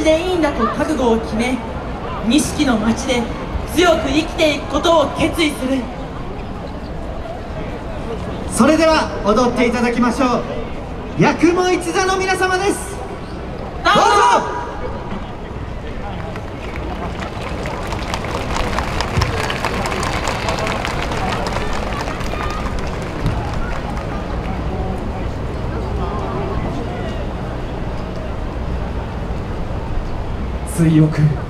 ちでいいんだと覚悟を決め錦の町で強く生きていくことを決意する。それでは踊っていただきましょう。八雲一座の皆様です。どうぞ！熱い欲。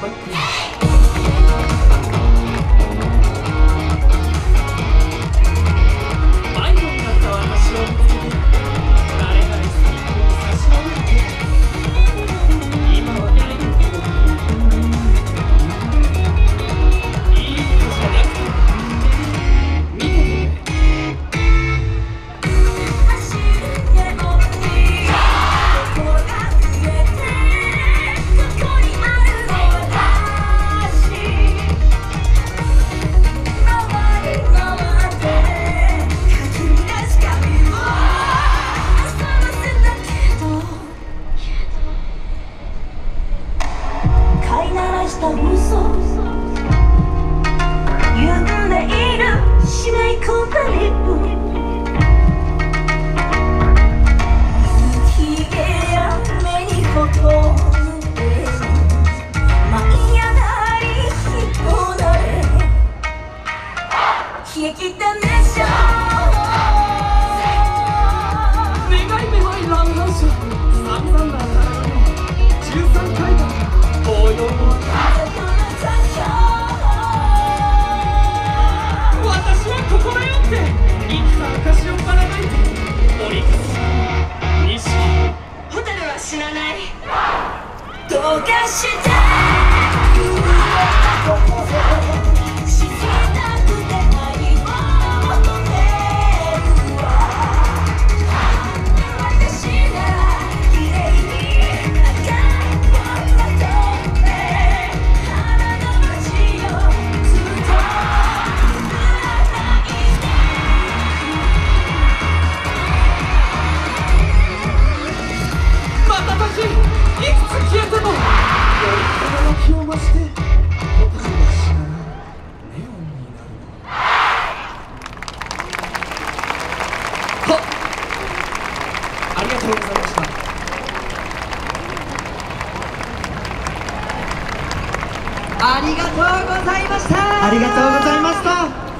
Curitiba. miss you. ありがとうございました。ありがとうございました。